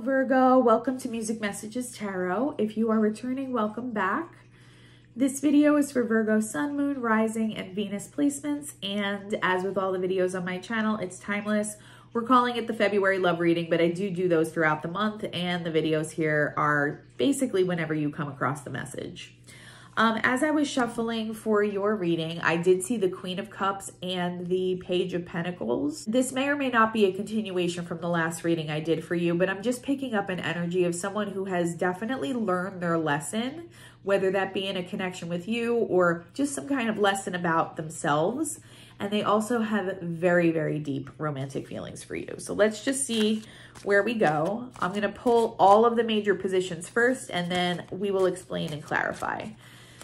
Virgo. Welcome to Music Messages Tarot. If you are returning, welcome back. This video is for Virgo Sun, Moon, Rising, and Venus placements. And as with all the videos on my channel, it's timeless. We're calling it the February love reading, but I do do those throughout the month. And the videos here are basically whenever you come across the message. Um, as I was shuffling for your reading, I did see the Queen of Cups and the Page of Pentacles. This may or may not be a continuation from the last reading I did for you, but I'm just picking up an energy of someone who has definitely learned their lesson, whether that be in a connection with you or just some kind of lesson about themselves. And they also have very, very deep romantic feelings for you. So let's just see where we go. I'm going to pull all of the major positions first, and then we will explain and clarify.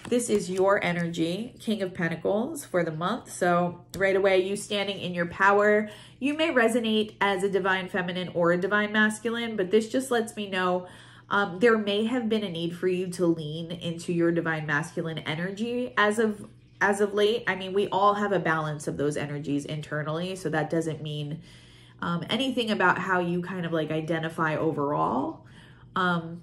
This is your energy, King of Pentacles for the month. So right away, you standing in your power. You may resonate as a divine feminine or a divine masculine, but this just lets me know um, there may have been a need for you to lean into your divine masculine energy as of as of late. I mean, we all have a balance of those energies internally, so that doesn't mean um, anything about how you kind of like identify overall. Um,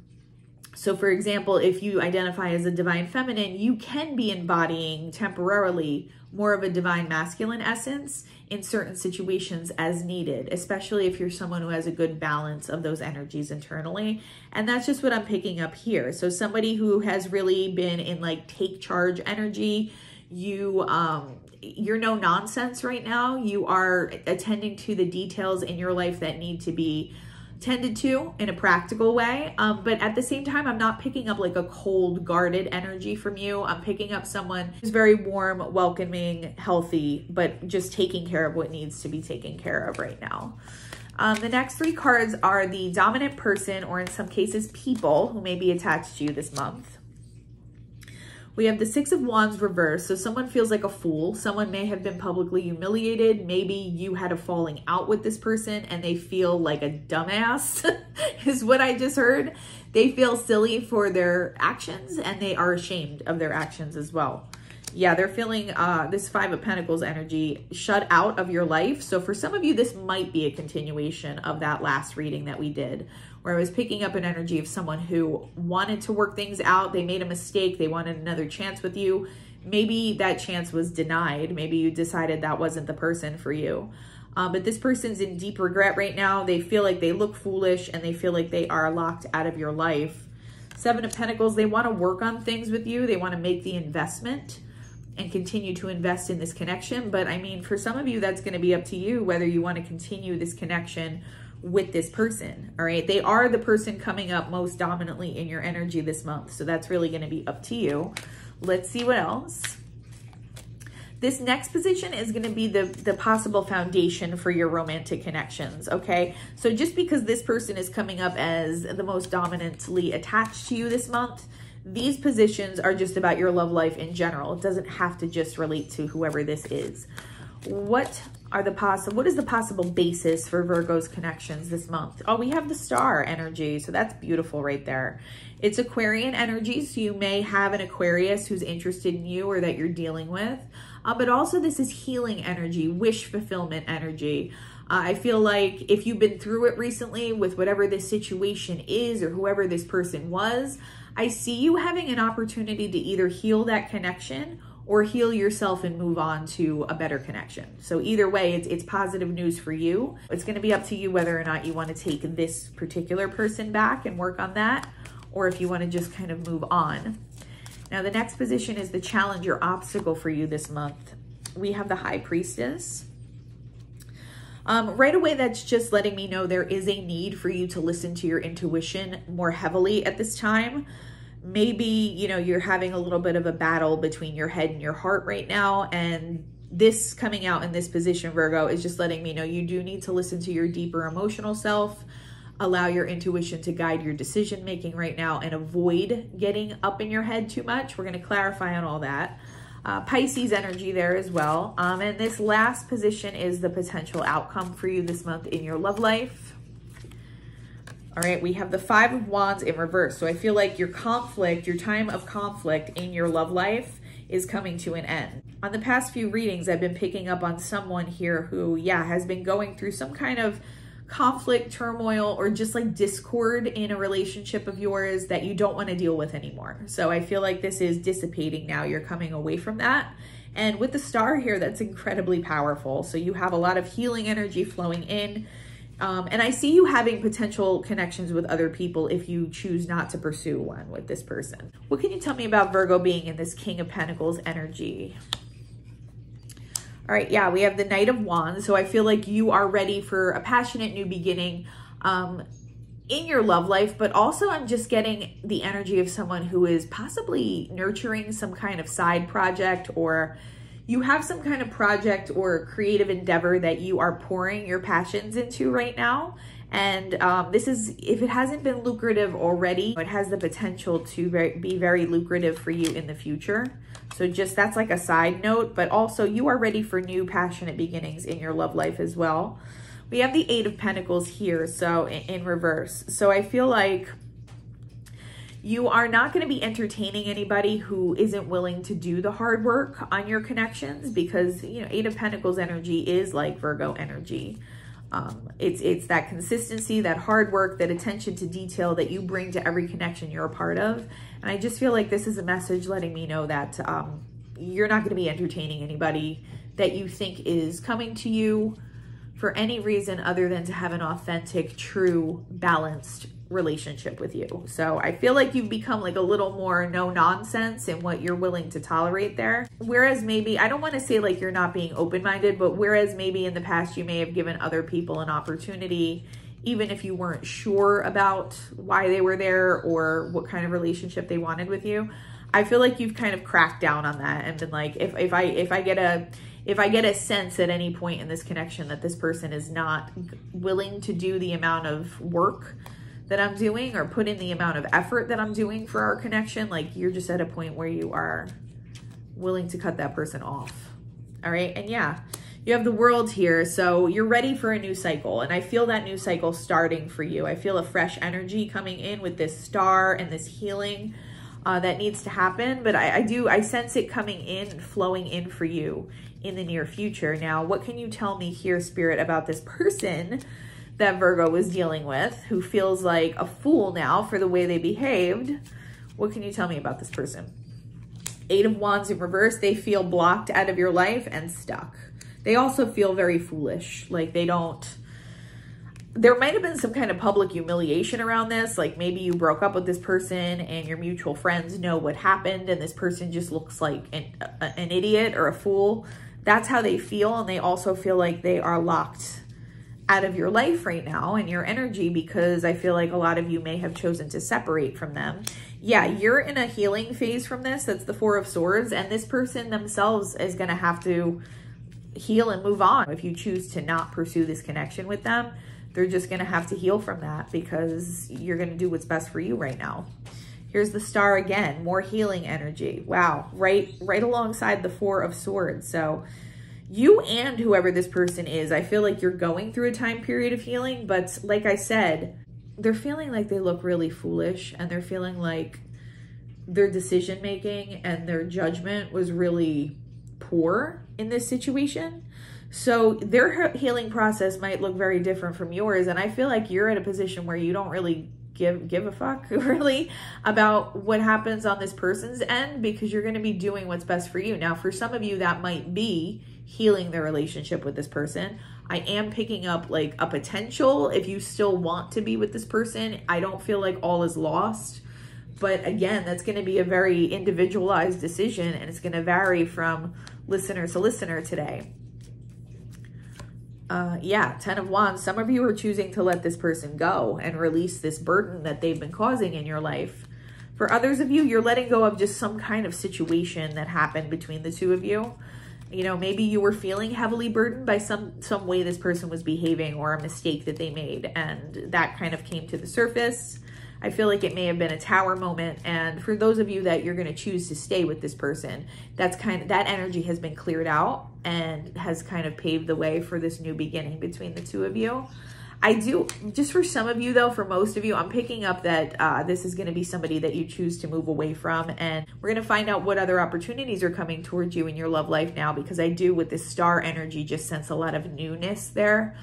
so, for example, if you identify as a divine feminine, you can be embodying temporarily more of a divine masculine essence in certain situations as needed, especially if you're someone who has a good balance of those energies internally. And that's just what I'm picking up here. So, somebody who has really been in like take charge energy, you, um, you're no nonsense right now. You are attending to the details in your life that need to be tended to in a practical way. Um, but at the same time, I'm not picking up like a cold, guarded energy from you. I'm picking up someone who's very warm, welcoming, healthy, but just taking care of what needs to be taken care of right now. Um, the next three cards are the dominant person, or in some cases, people who may be attached to you this month. We have the Six of Wands reversed. So someone feels like a fool. Someone may have been publicly humiliated. Maybe you had a falling out with this person and they feel like a dumbass is what I just heard. They feel silly for their actions and they are ashamed of their actions as well. Yeah, they're feeling uh, this Five of Pentacles energy shut out of your life. So for some of you, this might be a continuation of that last reading that we did where I was picking up an energy of someone who wanted to work things out. They made a mistake. They wanted another chance with you. Maybe that chance was denied. Maybe you decided that wasn't the person for you. Um, but this person's in deep regret right now. They feel like they look foolish and they feel like they are locked out of your life. Seven of Pentacles, they want to work on things with you. They want to make the investment and continue to invest in this connection. But I mean, for some of you, that's going to be up to you whether you want to continue this connection with this person, all right? They are the person coming up most dominantly in your energy this month. So that's really going to be up to you. Let's see what else. This next position is going to be the, the possible foundation for your romantic connections, okay? So just because this person is coming up as the most dominantly attached to you this month, these positions are just about your love life in general. It doesn't have to just relate to whoever this is. What are the possible, what is the possible basis for Virgo's connections this month? Oh, we have the star energy. So that's beautiful right there. It's Aquarian energy. So you may have an Aquarius who's interested in you or that you're dealing with. Uh, but also this is healing energy, wish fulfillment energy. Uh, I feel like if you've been through it recently with whatever this situation is or whoever this person was, I see you having an opportunity to either heal that connection or heal yourself and move on to a better connection. So either way, it's, it's positive news for you. It's going to be up to you whether or not you want to take this particular person back and work on that, or if you want to just kind of move on. Now, the next position is the challenge or obstacle for you this month. We have the High Priestess. Um, right away, that's just letting me know there is a need for you to listen to your intuition more heavily at this time maybe, you know, you're having a little bit of a battle between your head and your heart right now. And this coming out in this position, Virgo, is just letting me know you do need to listen to your deeper emotional self, allow your intuition to guide your decision making right now, and avoid getting up in your head too much. We're going to clarify on all that. Uh, Pisces energy there as well. Um, and this last position is the potential outcome for you this month in your love life. All right, we have the Five of Wands in reverse. So I feel like your conflict, your time of conflict in your love life is coming to an end. On the past few readings, I've been picking up on someone here who, yeah, has been going through some kind of conflict, turmoil, or just like discord in a relationship of yours that you don't want to deal with anymore. So I feel like this is dissipating now. You're coming away from that. And with the star here, that's incredibly powerful. So you have a lot of healing energy flowing in. Um, and I see you having potential connections with other people if you choose not to pursue one with this person. What can you tell me about Virgo being in this King of Pentacles energy? All right, yeah, we have the Knight of Wands. So I feel like you are ready for a passionate new beginning um, in your love life, but also I'm just getting the energy of someone who is possibly nurturing some kind of side project or you have some kind of project or creative endeavor that you are pouring your passions into right now. And um, this is, if it hasn't been lucrative already, it has the potential to be very lucrative for you in the future. So just that's like a side note, but also you are ready for new passionate beginnings in your love life as well. We have the Eight of Pentacles here, so in, in reverse. So I feel like you are not going to be entertaining anybody who isn't willing to do the hard work on your connections because, you know, Eight of Pentacles energy is like Virgo energy. Um, it's, it's that consistency, that hard work, that attention to detail that you bring to every connection you're a part of. And I just feel like this is a message letting me know that um, you're not going to be entertaining anybody that you think is coming to you for any reason other than to have an authentic, true, balanced relationship with you. So I feel like you've become like a little more no nonsense in what you're willing to tolerate there. Whereas maybe, I don't want to say like you're not being open-minded, but whereas maybe in the past you may have given other people an opportunity even if you weren't sure about why they were there or what kind of relationship they wanted with you. I feel like you've kind of cracked down on that and been like, if, if I if I get a if I get a sense at any point in this connection that this person is not willing to do the amount of work that I'm doing or put in the amount of effort that I'm doing for our connection, like you're just at a point where you are willing to cut that person off. All right. And yeah, you have the world here. So you're ready for a new cycle. And I feel that new cycle starting for you. I feel a fresh energy coming in with this star and this healing uh, that needs to happen. But I, I do, I sense it coming in, flowing in for you in the near future. Now, what can you tell me here, Spirit, about this person that Virgo was dealing with who feels like a fool now for the way they behaved. What can you tell me about this person? Eight of Wands in reverse, they feel blocked out of your life and stuck. They also feel very foolish, like they don't, there might have been some kind of public humiliation around this. Like maybe you broke up with this person and your mutual friends know what happened and this person just looks like an, an idiot or a fool. That's how they feel. And they also feel like they are locked out of your life right now and your energy because I feel like a lot of you may have chosen to separate from them. Yeah, you're in a healing phase from this. That's the Four of Swords. And this person themselves is going to have to heal and move on. If you choose to not pursue this connection with them, they're just going to have to heal from that because you're going to do what's best for you right now. Here's the star again, more healing energy. Wow, right, right alongside the Four of Swords. So you and whoever this person is, I feel like you're going through a time period of healing, but like I said, they're feeling like they look really foolish and they're feeling like their decision making and their judgment was really poor in this situation. So their healing process might look very different from yours. And I feel like you're at a position where you don't really give give a fuck really about what happens on this person's end because you're going to be doing what's best for you. Now, for some of you that might be healing their relationship with this person. I am picking up like a potential if you still want to be with this person. I don't feel like all is lost. But again, that's going to be a very individualized decision and it's going to vary from listener to listener today. Uh, yeah, 10 of Wands. Some of you are choosing to let this person go and release this burden that they've been causing in your life. For others of you, you're letting go of just some kind of situation that happened between the two of you you know maybe you were feeling heavily burdened by some some way this person was behaving or a mistake that they made and that kind of came to the surface. I feel like it may have been a tower moment and for those of you that you're going to choose to stay with this person that's kind of that energy has been cleared out and has kind of paved the way for this new beginning between the two of you I do, just for some of you though, for most of you, I'm picking up that uh, this is going to be somebody that you choose to move away from. And we're going to find out what other opportunities are coming towards you in your love life now, because I do with this star energy just sense a lot of newness there.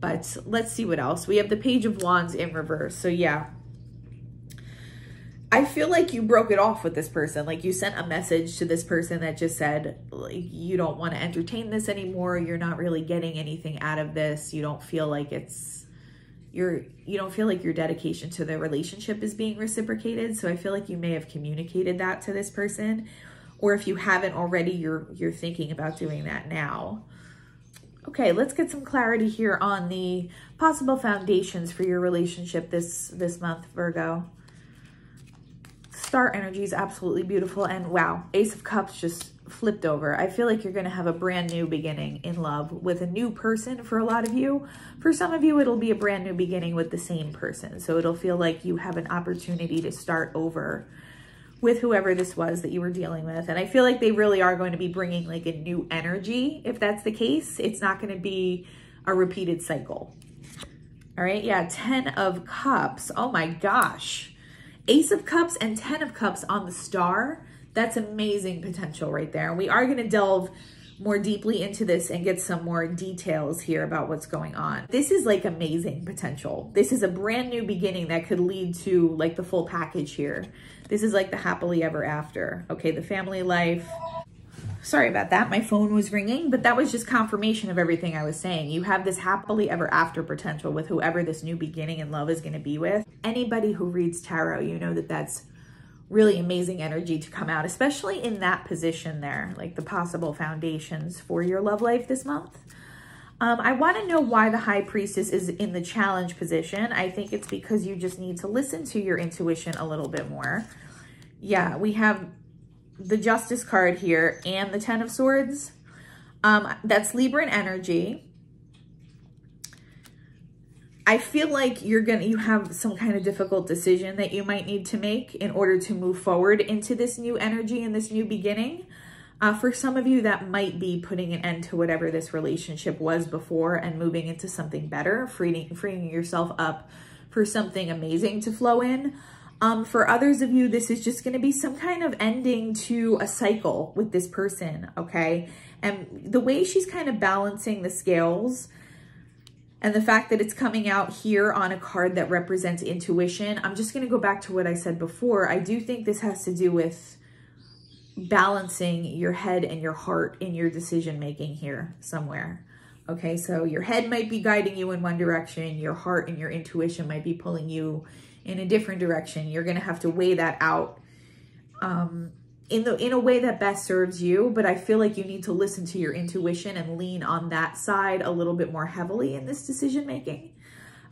But let's see what else. We have the Page of Wands in reverse. So yeah, I feel like you broke it off with this person. Like you sent a message to this person that just said, like, you don't want to entertain this anymore. You're not really getting anything out of this. You don't feel like it's your you don't feel like your dedication to the relationship is being reciprocated. So I feel like you may have communicated that to this person. Or if you haven't already, you're you're thinking about doing that now. Okay, let's get some clarity here on the possible foundations for your relationship this this month, Virgo star energy is absolutely beautiful. And wow, Ace of Cups just flipped over. I feel like you're going to have a brand new beginning in love with a new person for a lot of you. For some of you, it'll be a brand new beginning with the same person. So it'll feel like you have an opportunity to start over with whoever this was that you were dealing with. And I feel like they really are going to be bringing like a new energy. If that's the case, it's not going to be a repeated cycle. All right. Yeah. 10 of cups. Oh my gosh. Ace of Cups and Ten of Cups on the star. That's amazing potential right there. We are going to delve more deeply into this and get some more details here about what's going on. This is like amazing potential. This is a brand new beginning that could lead to like the full package here. This is like the happily ever after. Okay, the family life, Sorry about that. My phone was ringing, but that was just confirmation of everything I was saying. You have this happily ever after potential with whoever this new beginning in love is going to be with. Anybody who reads tarot, you know that that's really amazing energy to come out, especially in that position there, like the possible foundations for your love life this month. Um, I want to know why the High Priestess is in the challenge position. I think it's because you just need to listen to your intuition a little bit more. Yeah, we have the Justice card here and the Ten of Swords. Um, that's Libran energy. I feel like you're gonna you have some kind of difficult decision that you might need to make in order to move forward into this new energy and this new beginning. Uh, for some of you, that might be putting an end to whatever this relationship was before and moving into something better, freeing freeing yourself up for something amazing to flow in. Um, for others of you, this is just going to be some kind of ending to a cycle with this person, okay? And the way she's kind of balancing the scales and the fact that it's coming out here on a card that represents intuition, I'm just going to go back to what I said before. I do think this has to do with balancing your head and your heart in your decision making here somewhere. Okay, so your head might be guiding you in one direction, your heart and your intuition might be pulling you in a different direction. You're going to have to weigh that out um, in the in a way that best serves you. But I feel like you need to listen to your intuition and lean on that side a little bit more heavily in this decision making.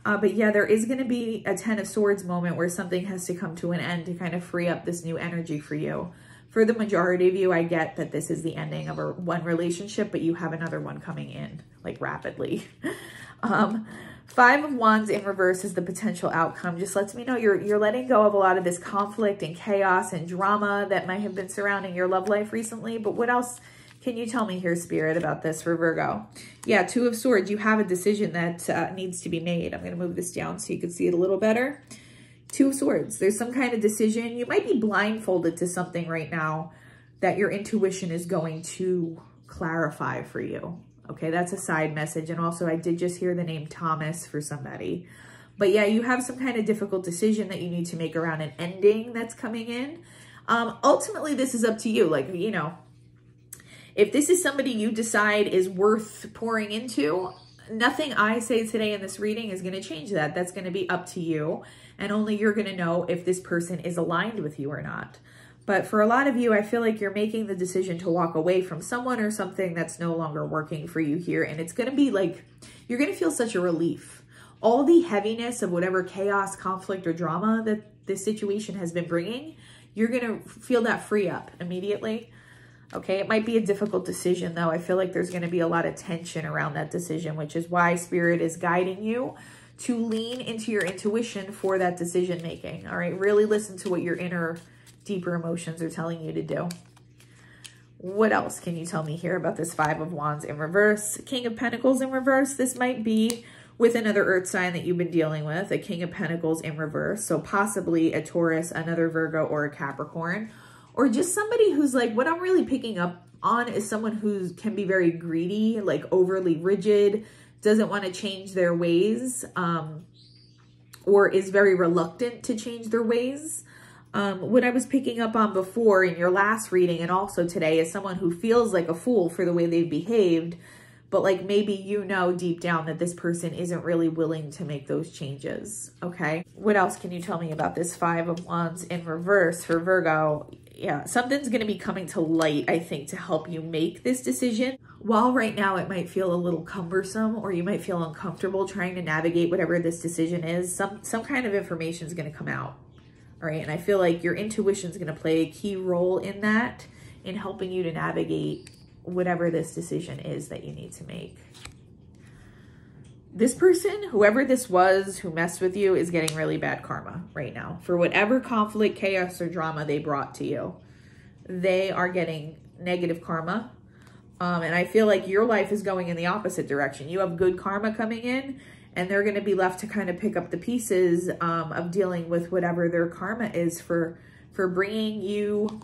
Uh, but yeah, there is going to be a Ten of Swords moment where something has to come to an end to kind of free up this new energy for you. For the majority of you, I get that this is the ending of a one relationship, but you have another one coming in like rapidly. um, Five of Wands in reverse is the potential outcome. Just lets me know you're, you're letting go of a lot of this conflict and chaos and drama that might have been surrounding your love life recently. But what else can you tell me here, Spirit, about this for Virgo? Yeah, Two of Swords. You have a decision that uh, needs to be made. I'm going to move this down so you can see it a little better. Two of Swords. There's some kind of decision. You might be blindfolded to something right now that your intuition is going to clarify for you. Okay, that's a side message. And also I did just hear the name Thomas for somebody. But yeah, you have some kind of difficult decision that you need to make around an ending that's coming in. Um, ultimately, this is up to you. Like, you know, if this is somebody you decide is worth pouring into, nothing I say today in this reading is going to change that. That's going to be up to you. And only you're going to know if this person is aligned with you or not. But for a lot of you, I feel like you're making the decision to walk away from someone or something that's no longer working for you here. And it's going to be like, you're going to feel such a relief. All the heaviness of whatever chaos, conflict, or drama that this situation has been bringing, you're going to feel that free up immediately. Okay, it might be a difficult decision though. I feel like there's going to be a lot of tension around that decision, which is why Spirit is guiding you to lean into your intuition for that decision making. All right, really listen to what your inner deeper emotions are telling you to do. What else can you tell me here about this Five of Wands in reverse? King of Pentacles in reverse. This might be with another earth sign that you've been dealing with, a King of Pentacles in reverse. So possibly a Taurus, another Virgo, or a Capricorn. Or just somebody who's like, what I'm really picking up on is someone who can be very greedy, like overly rigid, doesn't want to change their ways um, or is very reluctant to change their ways. Um, what I was picking up on before in your last reading and also today is someone who feels like a fool for the way they've behaved, but like maybe you know deep down that this person isn't really willing to make those changes, okay? What else can you tell me about this Five of Wands in reverse for Virgo? Yeah, something's going to be coming to light, I think, to help you make this decision. While right now it might feel a little cumbersome or you might feel uncomfortable trying to navigate whatever this decision is, some, some kind of information is going to come out right? And I feel like your intuition is going to play a key role in that, in helping you to navigate whatever this decision is that you need to make. This person, whoever this was who messed with you, is getting really bad karma right now. For whatever conflict, chaos, or drama they brought to you, they are getting negative karma. Um, and I feel like your life is going in the opposite direction. You have good karma coming in, and they're going to be left to kind of pick up the pieces um, of dealing with whatever their karma is for for bringing you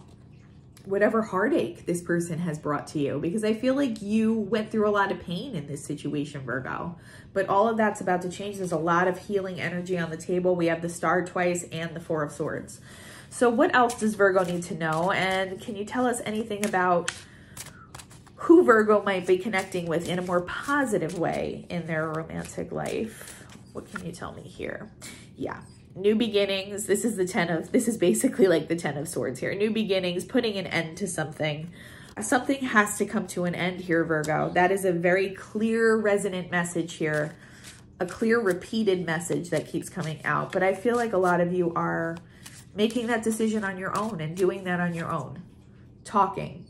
whatever heartache this person has brought to you because I feel like you went through a lot of pain in this situation, Virgo. But all of that's about to change. There's a lot of healing energy on the table. We have the star twice and the four of swords. So what else does Virgo need to know? And can you tell us anything about who Virgo might be connecting with in a more positive way in their romantic life. What can you tell me here? Yeah, new beginnings. This is the 10 of, this is basically like the 10 of swords here. New beginnings, putting an end to something. Something has to come to an end here, Virgo. That is a very clear, resonant message here. A clear, repeated message that keeps coming out. But I feel like a lot of you are making that decision on your own and doing that on your own. Talking,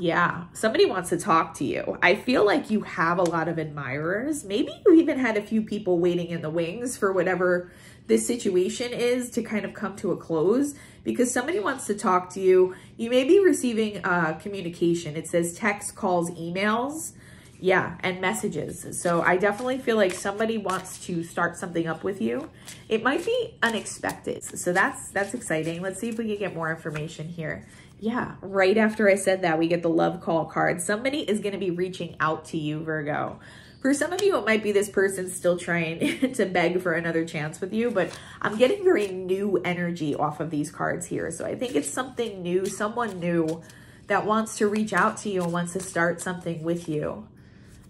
yeah, somebody wants to talk to you. I feel like you have a lot of admirers. Maybe you even had a few people waiting in the wings for whatever this situation is to kind of come to a close because somebody wants to talk to you. You may be receiving uh, communication. It says text, calls, emails. Yeah, and messages. So I definitely feel like somebody wants to start something up with you. It might be unexpected. So that's that's exciting. Let's see if we can get more information here. Yeah, right after I said that, we get the love call card. Somebody is going to be reaching out to you, Virgo. For some of you, it might be this person still trying to beg for another chance with you, but I'm getting very new energy off of these cards here. So I think it's something new, someone new that wants to reach out to you and wants to start something with you,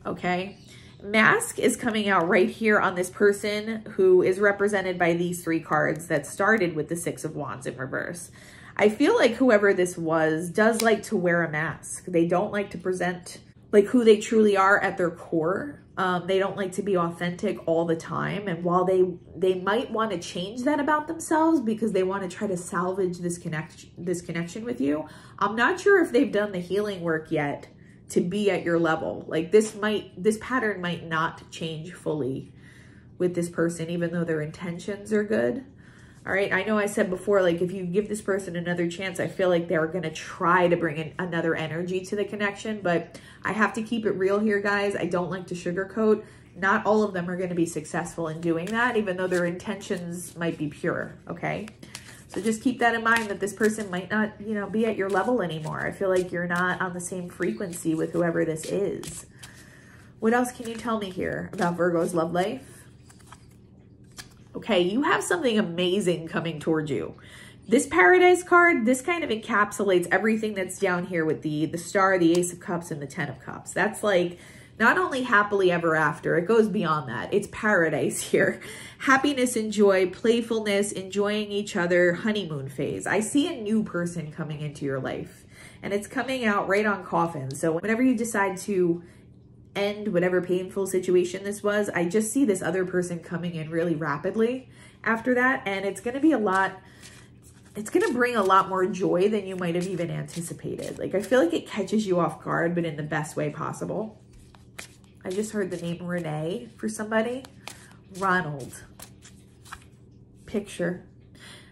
okay? Mask is coming out right here on this person who is represented by these three cards that started with the Six of Wands in reverse. I feel like whoever this was does like to wear a mask. They don't like to present like who they truly are at their core. Um, they don't like to be authentic all the time. And while they they might want to change that about themselves because they want to try to salvage this connection this connection with you, I'm not sure if they've done the healing work yet to be at your level. Like this might this pattern might not change fully with this person, even though their intentions are good. All right. I know I said before, like if you give this person another chance, I feel like they're going to try to bring in another energy to the connection, but I have to keep it real here, guys. I don't like to sugarcoat. Not all of them are going to be successful in doing that, even though their intentions might be pure. Okay. So just keep that in mind that this person might not, you know, be at your level anymore. I feel like you're not on the same frequency with whoever this is. What else can you tell me here about Virgo's love life? Okay? You have something amazing coming towards you. This Paradise card, this kind of encapsulates everything that's down here with the, the Star, the Ace of Cups, and the Ten of Cups. That's like not only happily ever after, it goes beyond that. It's paradise here. Happiness and joy, playfulness, enjoying each other, honeymoon phase. I see a new person coming into your life and it's coming out right on coffin. So whenever you decide to end whatever painful situation this was, I just see this other person coming in really rapidly after that. And it's going to be a lot, it's going to bring a lot more joy than you might have even anticipated. Like, I feel like it catches you off guard, but in the best way possible. I just heard the name Renee for somebody. Ronald. Picture.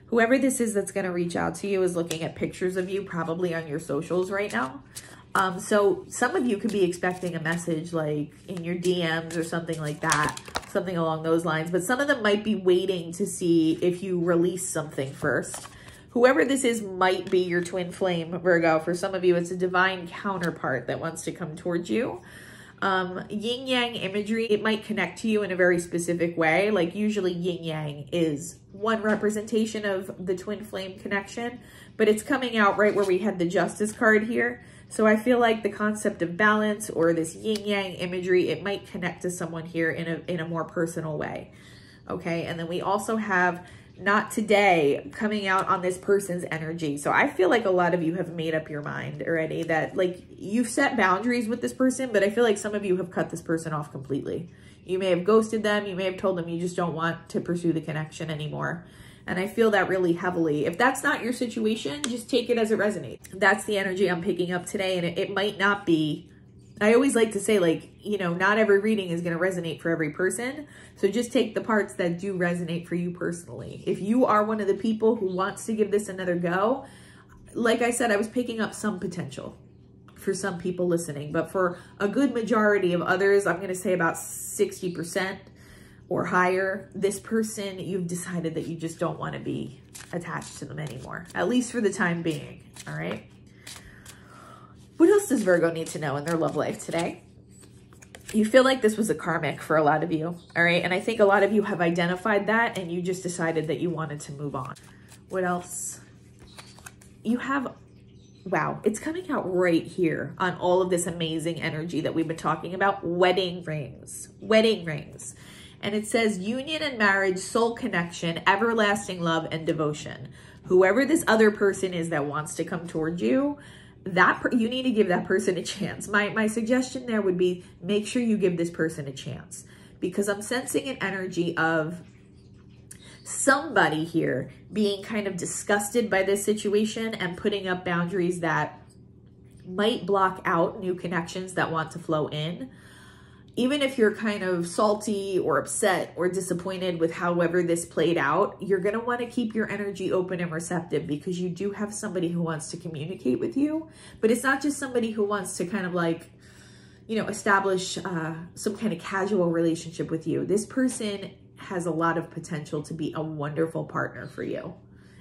Whoever this is that's going to reach out to you is looking at pictures of you probably on your socials right now. Um, so some of you could be expecting a message like in your DMs or something like that, something along those lines. But some of them might be waiting to see if you release something first. Whoever this is might be your twin flame, Virgo. For some of you, it's a divine counterpart that wants to come towards you. Um, yin yang imagery, it might connect to you in a very specific way. Like usually yin yang is one representation of the twin flame connection, but it's coming out right where we had the justice card here. So I feel like the concept of balance or this yin yang imagery, it might connect to someone here in a, in a more personal way. Okay. And then we also have not today coming out on this person's energy. So I feel like a lot of you have made up your mind already that like you've set boundaries with this person, but I feel like some of you have cut this person off completely. You may have ghosted them. You may have told them you just don't want to pursue the connection anymore. And I feel that really heavily. If that's not your situation, just take it as it resonates. That's the energy I'm picking up today. And it, it might not be I always like to say like, you know, not every reading is going to resonate for every person. So just take the parts that do resonate for you personally. If you are one of the people who wants to give this another go, like I said, I was picking up some potential for some people listening, but for a good majority of others, I'm going to say about 60% or higher, this person, you've decided that you just don't want to be attached to them anymore, at least for the time being. All right. What else does Virgo need to know in their love life today? You feel like this was a karmic for a lot of you, all right? And I think a lot of you have identified that and you just decided that you wanted to move on. What else? You have, wow, it's coming out right here on all of this amazing energy that we've been talking about. Wedding rings, wedding rings. And it says union and marriage, soul connection, everlasting love and devotion. Whoever this other person is that wants to come towards you, that you need to give that person a chance. My my suggestion there would be make sure you give this person a chance because I'm sensing an energy of somebody here being kind of disgusted by this situation and putting up boundaries that might block out new connections that want to flow in even if you're kind of salty or upset or disappointed with however this played out, you're going to want to keep your energy open and receptive because you do have somebody who wants to communicate with you. But it's not just somebody who wants to kind of like, you know, establish uh, some kind of casual relationship with you. This person has a lot of potential to be a wonderful partner for you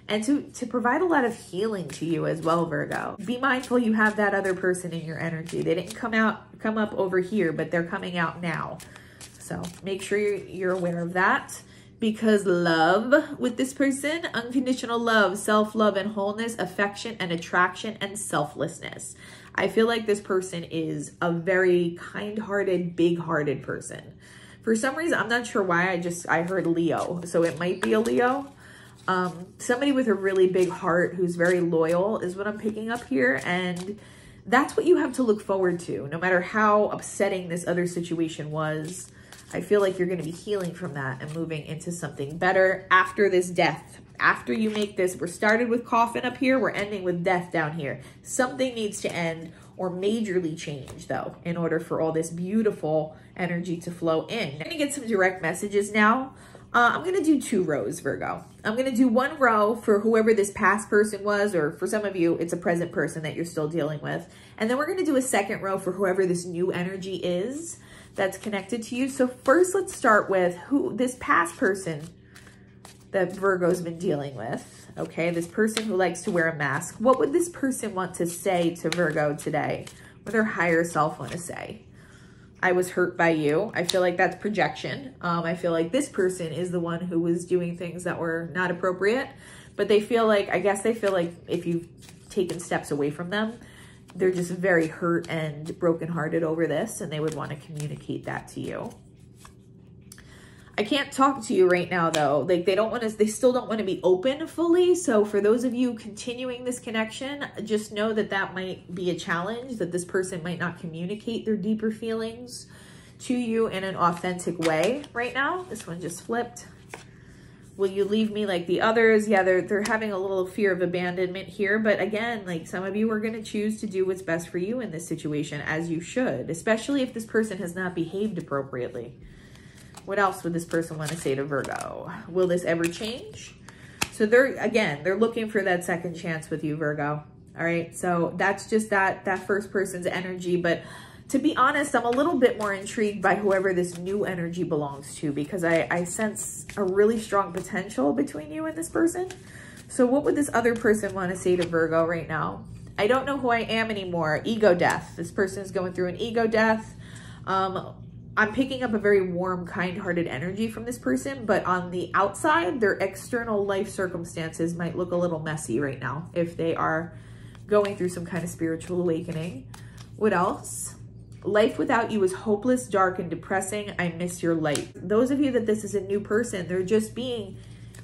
and to, to provide a lot of healing to you as well, Virgo. Be mindful you have that other person in your energy. They didn't come out, come up over here, but they're coming out now. So make sure you're, aware of that because love with this person, unconditional love, self-love and wholeness, affection and attraction and selflessness. I feel like this person is a very kind-hearted, big-hearted person. For some reason, I'm not sure why I just, I heard Leo. So it might be a Leo. Um, somebody with a really big heart who's very loyal is what I'm picking up here. And that's what you have to look forward to. No matter how upsetting this other situation was, I feel like you're going to be healing from that and moving into something better after this death. After you make this, we're started with coffin up here, we're ending with death down here. Something needs to end or majorly change though, in order for all this beautiful energy to flow in. I'm going to get some direct messages now. Uh, I'm going to do two rows, Virgo. I'm going to do one row for whoever this past person was, or for some of you, it's a present person that you're still dealing with. And then we're going to do a second row for whoever this new energy is that's connected to you. So first, let's start with who this past person that Virgo's been dealing with. Okay, this person who likes to wear a mask. What would this person want to say to Virgo today? What their higher self want to say? I was hurt by you. I feel like that's projection. Um, I feel like this person is the one who was doing things that were not appropriate, but they feel like, I guess they feel like if you've taken steps away from them, they're just very hurt and brokenhearted over this, and they would want to communicate that to you. I can't talk to you right now though. Like they don't want to, they still don't want to be open fully. So for those of you continuing this connection, just know that that might be a challenge, that this person might not communicate their deeper feelings to you in an authentic way right now. This one just flipped. Will you leave me like the others? Yeah, they're, they're having a little fear of abandonment here. But again, like some of you are going to choose to do what's best for you in this situation as you should, especially if this person has not behaved appropriately. What else would this person want to say to Virgo? Will this ever change? So they're, again, they're looking for that second chance with you, Virgo. All right. So that's just that, that first person's energy. But to be honest, I'm a little bit more intrigued by whoever this new energy belongs to because I, I sense a really strong potential between you and this person. So what would this other person want to say to Virgo right now? I don't know who I am anymore. Ego death. This person is going through an ego death. Um, I'm picking up a very warm, kind-hearted energy from this person, but on the outside, their external life circumstances might look a little messy right now if they are going through some kind of spiritual awakening. What else? Life without you is hopeless, dark, and depressing. I miss your light. Those of you that this is a new person, they're just being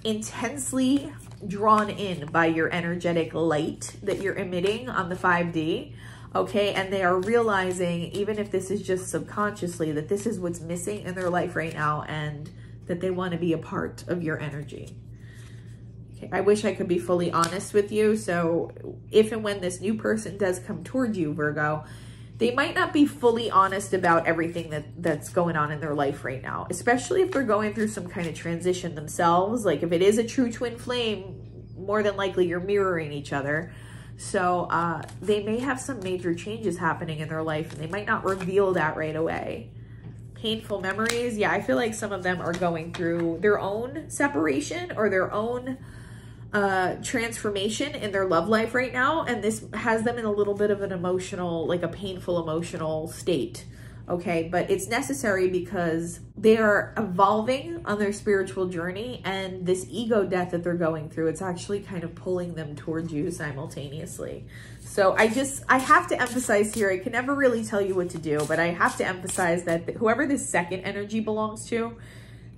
intensely drawn in by your energetic light that you're emitting on the 5D okay? And they are realizing, even if this is just subconsciously, that this is what's missing in their life right now and that they want to be a part of your energy. Okay, I wish I could be fully honest with you. So if and when this new person does come toward you, Virgo, they might not be fully honest about everything that that's going on in their life right now, especially if they're going through some kind of transition themselves. Like if it is a true twin flame, more than likely you're mirroring each other. So uh, they may have some major changes happening in their life and they might not reveal that right away. Painful memories. Yeah, I feel like some of them are going through their own separation or their own uh, transformation in their love life right now. And this has them in a little bit of an emotional, like a painful emotional state okay? But it's necessary because they are evolving on their spiritual journey and this ego death that they're going through, it's actually kind of pulling them towards you simultaneously. So I just, I have to emphasize here, I can never really tell you what to do, but I have to emphasize that whoever this second energy belongs to,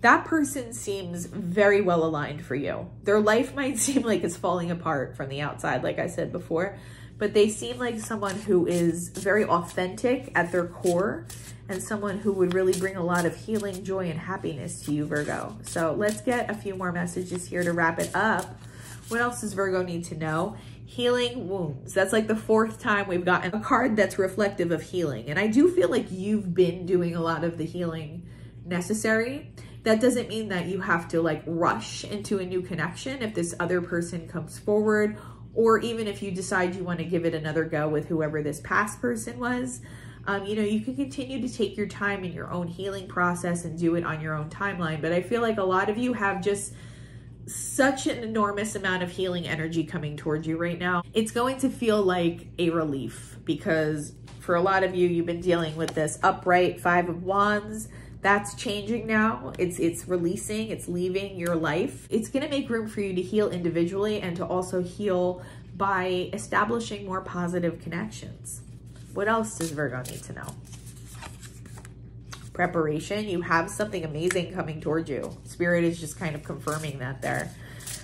that person seems very well aligned for you. Their life might seem like it's falling apart from the outside, like I said before, but they seem like someone who is very authentic at their core and someone who would really bring a lot of healing, joy, and happiness to you, Virgo. So let's get a few more messages here to wrap it up. What else does Virgo need to know? Healing wounds. That's like the fourth time we've gotten a card that's reflective of healing. And I do feel like you've been doing a lot of the healing necessary. That doesn't mean that you have to like rush into a new connection if this other person comes forward or even if you decide you want to give it another go with whoever this past person was, um, you know, you can continue to take your time in your own healing process and do it on your own timeline. But I feel like a lot of you have just such an enormous amount of healing energy coming towards you right now. It's going to feel like a relief because for a lot of you, you've been dealing with this upright five of wands, that's changing now. It's it's releasing, it's leaving your life. It's going to make room for you to heal individually and to also heal by establishing more positive connections. What else does Virgo need to know? Preparation. You have something amazing coming towards you. Spirit is just kind of confirming that there.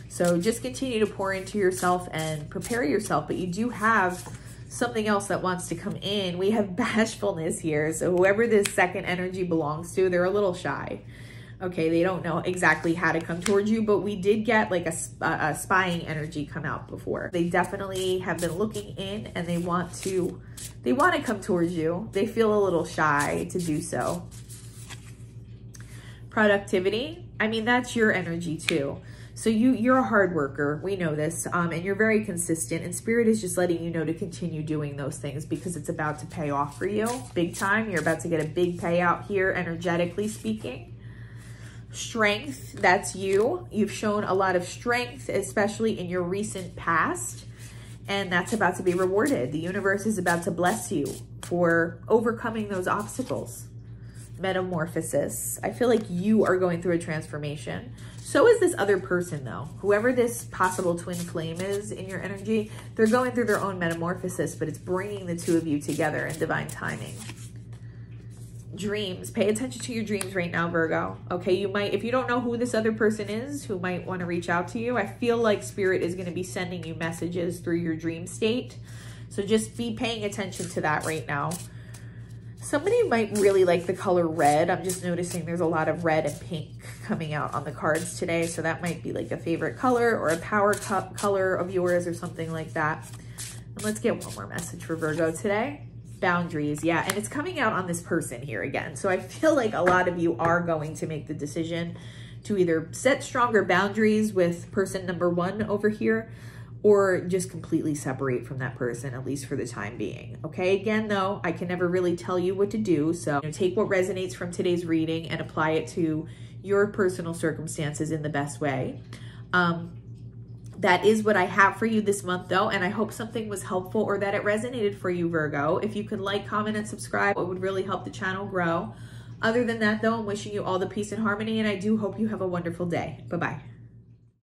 So just continue to pour into yourself and prepare yourself. But you do have something else that wants to come in. We have bashfulness here. So whoever this second energy belongs to, they're a little shy. Okay, they don't know exactly how to come towards you, but we did get like a, a spying energy come out before. They definitely have been looking in and they want to, they want to come towards you. They feel a little shy to do so. Productivity, I mean, that's your energy too. So you, you're a hard worker. We know this. Um, and you're very consistent. And Spirit is just letting you know to continue doing those things because it's about to pay off for you big time. You're about to get a big payout here, energetically speaking. Strength, that's you. You've shown a lot of strength, especially in your recent past. And that's about to be rewarded. The universe is about to bless you for overcoming those obstacles metamorphosis. I feel like you are going through a transformation. So is this other person though. Whoever this possible twin flame is in your energy, they're going through their own metamorphosis, but it's bringing the two of you together in divine timing. Dreams. Pay attention to your dreams right now, Virgo. Okay, you might, if you don't know who this other person is who might want to reach out to you, I feel like Spirit is going to be sending you messages through your dream state. So just be paying attention to that right now. Somebody might really like the color red. I'm just noticing there's a lot of red and pink coming out on the cards today. So that might be like a favorite color or a power cup color of yours or something like that. And let's get one more message for Virgo today. Boundaries, yeah. And it's coming out on this person here again. So I feel like a lot of you are going to make the decision to either set stronger boundaries with person number one over here or just completely separate from that person, at least for the time being. Okay, again, though, I can never really tell you what to do. So you know, take what resonates from today's reading and apply it to your personal circumstances in the best way. Um, that is what I have for you this month though, and I hope something was helpful or that it resonated for you, Virgo. If you could like, comment, and subscribe, it would really help the channel grow. Other than that though, I'm wishing you all the peace and harmony, and I do hope you have a wonderful day. Bye-bye.